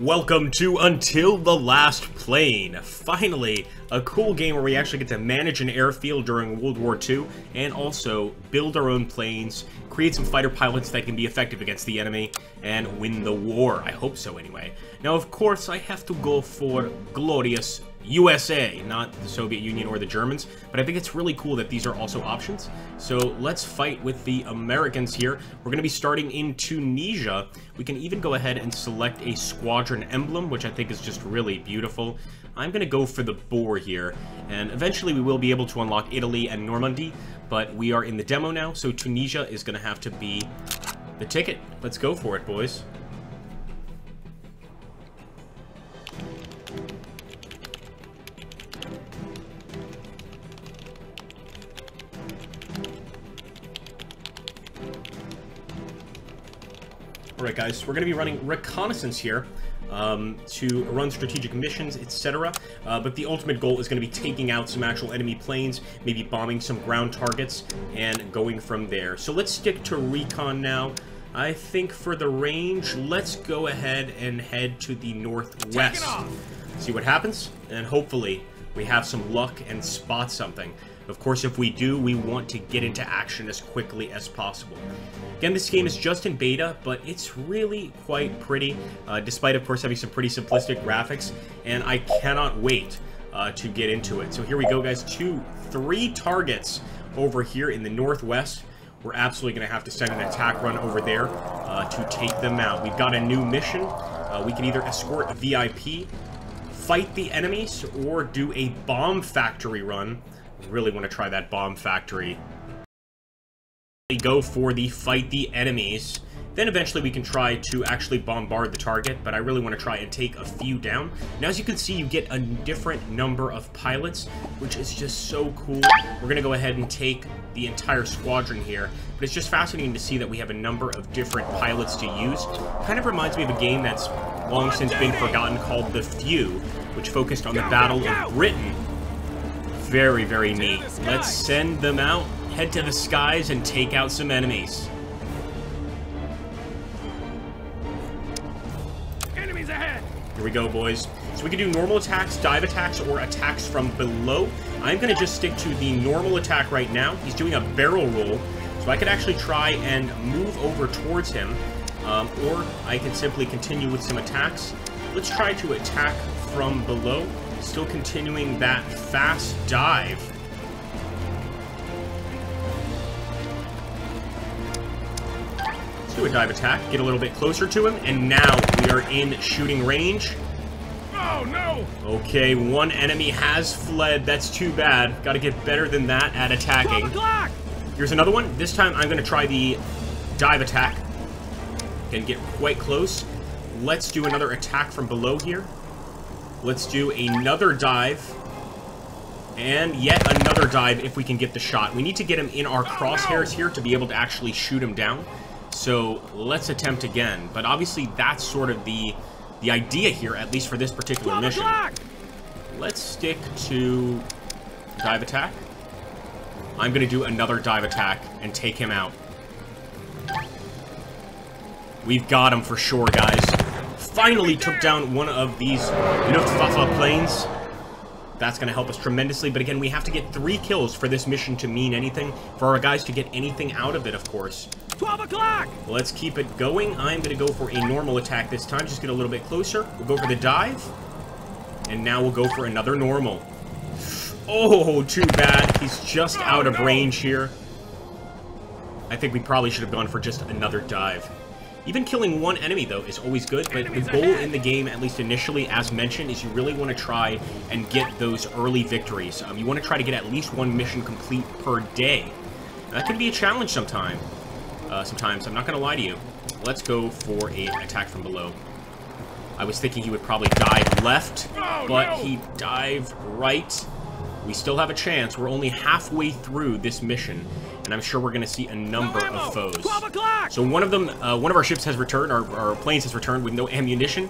Welcome to Until the Last Plane. Finally, a cool game where we actually get to manage an airfield during World War II and also build our own planes, create some fighter pilots that can be effective against the enemy, and win the war. I hope so anyway. Now, of course, I have to go for glorious USA, not the Soviet Union or the Germans, but I think it's really cool that these are also options. So let's fight with the Americans here. We're going to be starting in Tunisia. We can even go ahead and select a squadron emblem, which I think is just really beautiful. I'm going to go for the boar here, and eventually we will be able to unlock Italy and Normandy, but we are in the demo now, so Tunisia is going to have to be the ticket. Let's go for it, boys. Alright guys, we're going to be running reconnaissance here um, to run strategic missions, etc. Uh, but the ultimate goal is going to be taking out some actual enemy planes, maybe bombing some ground targets, and going from there. So let's stick to recon now. I think for the range, let's go ahead and head to the northwest. See what happens, and hopefully we have some luck and spot something. Of course, if we do, we want to get into action as quickly as possible. Again, this game is just in beta, but it's really quite pretty, uh, despite, of course, having some pretty simplistic graphics, and I cannot wait uh, to get into it. So here we go, guys. Two, three targets over here in the northwest. We're absolutely going to have to send an attack run over there uh, to take them out. We've got a new mission. Uh, we can either escort a VIP, fight the enemies, or do a bomb factory run really want to try that bomb factory. We go for the fight the enemies. Then eventually we can try to actually bombard the target, but I really want to try and take a few down. Now as you can see, you get a different number of pilots, which is just so cool. We're going to go ahead and take the entire squadron here, but it's just fascinating to see that we have a number of different pilots to use. Kind of reminds me of a game that's long since been forgotten called The Few, which focused on the Battle of Britain very, very neat. Let's send them out, head to the skies, and take out some enemies. Enemies ahead! Here we go, boys. So we can do normal attacks, dive attacks, or attacks from below. I'm going to just stick to the normal attack right now. He's doing a barrel roll, so I could actually try and move over towards him, um, or I can simply continue with some attacks. Let's try to attack from below. Still continuing that fast dive. Let's do a dive attack, get a little bit closer to him, and now we are in shooting range. Oh, no! Okay, one enemy has fled. That's too bad. Gotta get better than that at attacking. Here's another one. This time I'm gonna try the dive attack. Can get quite close. Let's do another attack from below here. Let's do another dive. And yet another dive if we can get the shot. We need to get him in our crosshairs here to be able to actually shoot him down. So let's attempt again. But obviously that's sort of the, the idea here, at least for this particular mission. Let's stick to dive attack. I'm going to do another dive attack and take him out. We've got him for sure, guys finally took down one of these Luftwaffe planes. That's going to help us tremendously, but again, we have to get three kills for this mission to mean anything, for our guys to get anything out of it, of course. 12 o'clock! Let's keep it going. I'm going to go for a normal attack this time, just get a little bit closer. We'll go for the dive, and now we'll go for another normal. Oh, too bad. He's just out of range here. I think we probably should have gone for just another dive. Even killing one enemy, though, is always good, but the goal in the game, at least initially, as mentioned, is you really want to try and get those early victories. Um, you want to try to get at least one mission complete per day. That can be a challenge sometime. Uh, sometimes, I'm not going to lie to you. Let's go for a attack from below. I was thinking he would probably dive left, oh, but no. he dived right. We still have a chance. We're only halfway through this mission, and I'm sure we're going to see a number no of foes. So one of them, uh, one of our ships has returned, our, our planes has returned with no ammunition.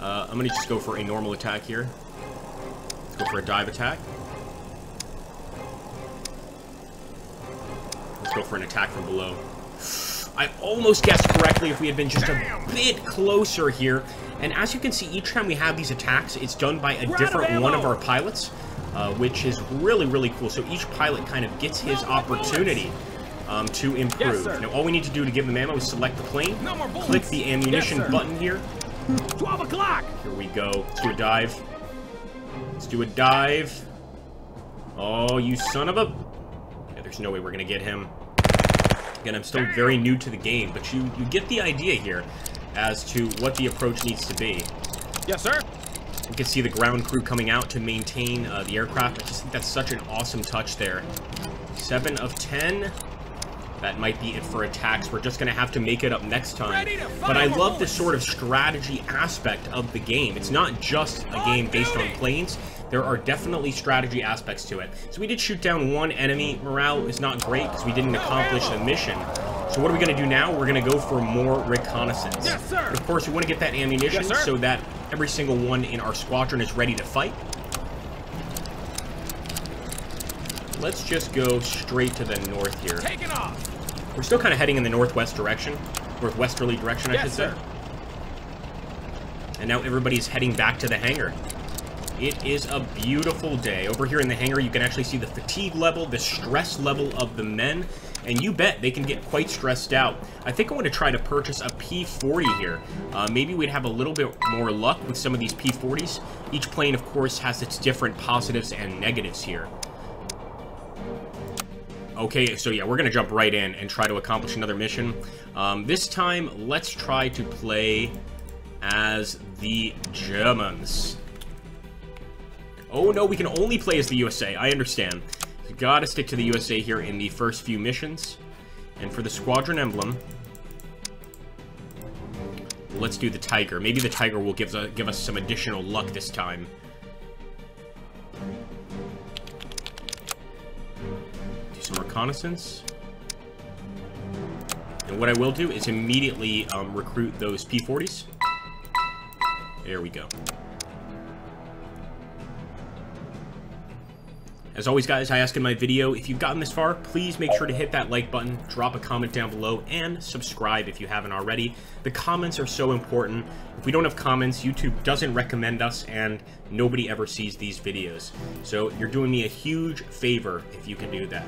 Uh, I'm going to just go for a normal attack here. Let's go for a dive attack. Let's go for an attack from below. I almost guessed correctly if we had been just a bit closer here. And as you can see, each time we have these attacks, it's done by a We're out of different one of our pilots, uh, which is really, really cool. So each pilot kind of gets his opportunity um, to improve. sir. now, all we need to do to give them ammo is select the plane, No click the ammunition Yes, button here. 12 o'clock! Here we go. Let's do a dive. Let's do a dive. Oh, you son of a... Yeah, there's no way we're going to get him. Again, I'm still very new to the game, but you, you get the idea here as to what the approach needs to be. Yes, sir. You can see the ground crew coming out to maintain uh, the aircraft. I just think that's such an awesome touch there. 7 of 10. That might be it for attacks. We're just going to have to make it up next time. But I love bullets. sort of strategy aspect of the game. It's not just a game based on planes. There are definitely strategy aspects to it. So we did shoot down one enemy. Morale is not great because we didn't accomplish the mission. So what are we going to do now? We're going to go for more reconnaissance. Yes, sir. Of course, we want to get that ammunition Yes, so that every single one in our squadron is ready to fight. Let's just go straight to the north here. Taking off! We're still kind of heading in the northwest direction. Northwesterly direction, I Yes, should say. sir. And now everybody's heading back to the hangar. It is a beautiful day. Over here in the hangar, you can actually see the fatigue level, the stress level of the men, and you bet they can get quite stressed out. I think I want to try to purchase a P-40 here. Uh, maybe we'd have a little bit more luck with some of these P-40s. Each plane, of course, has its different positives and negatives here. Okay, so yeah, we're gonna jump right in and try to accomplish another mission. Um, this time, let's try to play as the Germans. Oh no, we can only play as the USA. I understand. You gotta stick to the USA here in the first few missions. And for the squadron emblem, let's do the Tiger. Maybe the Tiger will give, us- give us some additional luck this time. Do some reconnaissance. And what I will do is immediately um, recruit those P-40s. There we go. As always, guys, I ask in my video, if you've gotten this far, please make sure to hit that like button, drop a comment down below, and subscribe if you haven't already. The comments are so important. If we don't have comments, YouTube doesn't recommend us, and nobody ever sees these videos. So you're doing me a huge favor if you can do that.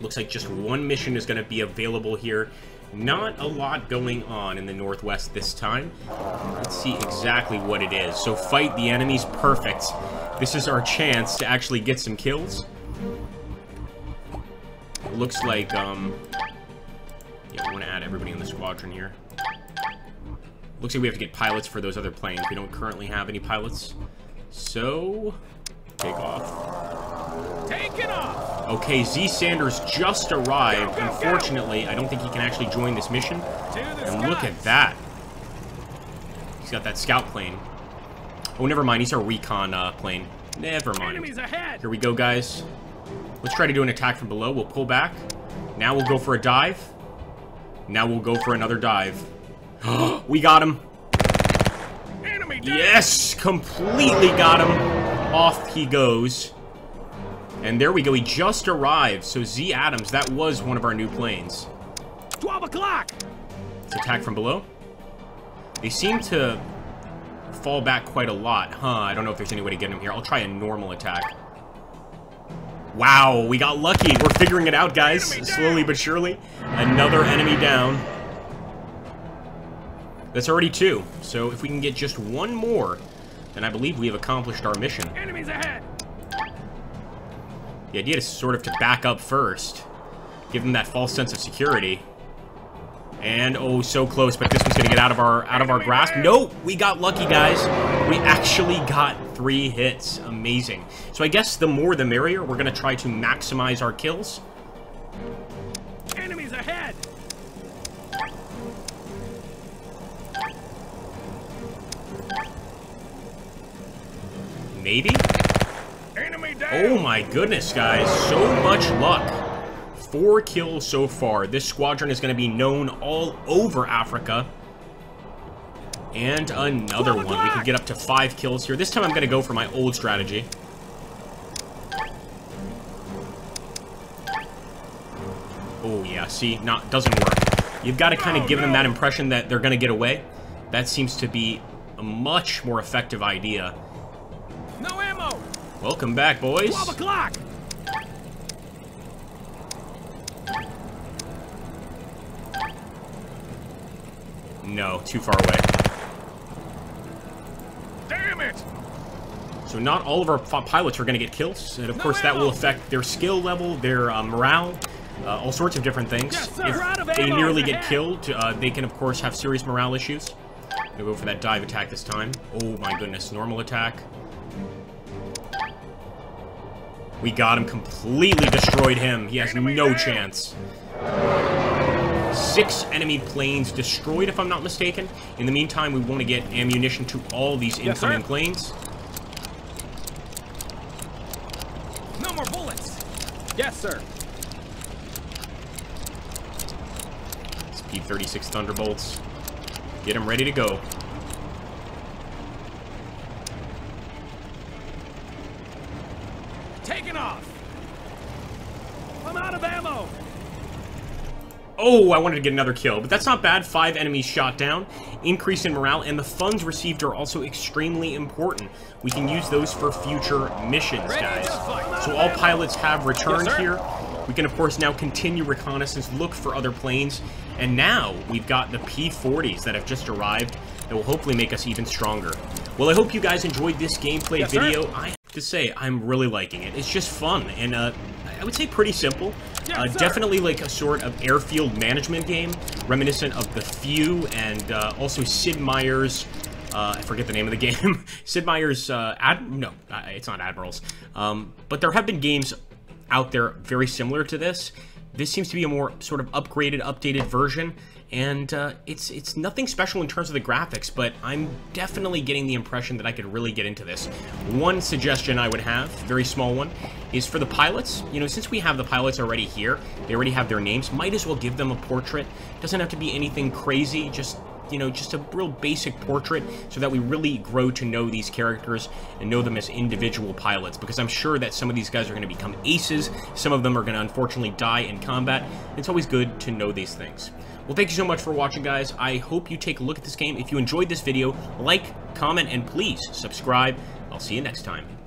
Looks like just one mission is going to be available here. Not a lot going on in the Northwest this time. Let's see exactly what it is. So fight the enemies perfect. This is our chance to actually get some kills. Looks like, um... Yeah, we want to add everybody in the squadron here. Looks like we have to get pilots for those other planes. We don't currently have any pilots. So... Take off. Taking off! Okay, Z Sanders just arrived. Go, go, go! Unfortunately, I don't think he can actually join this mission. And look at that. He's got that scout plane. Oh, never mind. He's our recon uh, plane. Never mind. Here we go, guys. Let's try to do an attack from below. We'll pull back. Now we'll go for a dive. Now we'll go for another dive. we got him. Yes! Completely got him. Off he goes. And there we go. He just arrived. So Z Adams, that was one of our new planes. 12 o'clock! Let's attack from below. They seem to fall back quite a lot. Huh, I don't know if there's any way to get him here. I'll try a normal attack. Wow, we got lucky. We're figuring it out, guys. Slowly but surely. Another enemy down. That's already two. So if we can get just one more, then I believe we have accomplished our mission. Enemies ahead! The idea is sort of to back up first. Give them that false sense of security. And oh, so close, but this one's gonna get out of our out of our grasp. No, we got lucky, guys. We actually got three hits. Amazing. So I guess the more the merrier. We're gonna try to maximize our kills. Enemies ahead! Maybe? Oh my goodness, guys. So much luck. Four kills so far. This squadron is going to be known all over Africa. And another one. We can get up to five kills here. This time I'm going to go for my old strategy. Oh yeah, see, not doesn't work. You've got to kind of Oh, give them that impression that they're going to get away. That seems to be a much more effective idea. No ammo! Welcome back, boys. 12 o'clock! No, too far away. Damn it! So not all of our pilots are going to get killed, and of course that will affect their skill level, their uh, morale, uh, all sorts of different things. Yes, sir. We're out of if they nearly get killed, uh, they can of course have serious morale issues. Gonna go for that dive attack this time. Oh my goodness, normal attack. We got him, completely destroyed him. He has no chance. Six enemy planes destroyed, if I'm not mistaken. In the meantime, we want to get ammunition to all these Yes, incoming planes. No more bullets! Yes, sir. It's P-36 Thunderbolts. Get them ready to go. Taking off! I'm out of ammo! Oh, I wanted to get another kill, but that's not bad. Five enemies shot down, increase in morale, and the funds received are also extremely important. We can use those for future missions, guys. So all pilots have returned Yes, here. We can, of course, now continue reconnaissance, look for other planes, and now we've got the P-40s that have just arrived that will hopefully make us even stronger. Well, I hope you guys enjoyed this gameplay Yes, sir. video. I have to say, I'm really liking it. It's just fun, and uh, I would say pretty simple. Uh, definitely like a sort of airfield management game, reminiscent of The Few and uh, also Sid Meier's. Uh, I forget the name of the game. Sid Meier's uh, ad. No, uh, it's not Admirals. Um, but there have been games out there very similar to this. This seems to be a more sort of upgraded, updated version, and uh, it's it's nothing special in terms of the graphics, but I'm definitely getting the impression that I could really get into this. One suggestion I would have, very small one, is for the pilots. You know, since we have the pilots already here, they already have their names, might as well give them a portrait. Doesn't have to be anything crazy, just you know, just a real basic portrait so that we really grow to know these characters and know them as individual pilots because I'm sure that some of these guys are going to become aces, some of them are going to unfortunately die in combat. It's always good to know these things. Well, thank you so much for watching, guys. I hope you take a look at this game. If you enjoyed this video, like, comment, and please subscribe. I'll see you next time.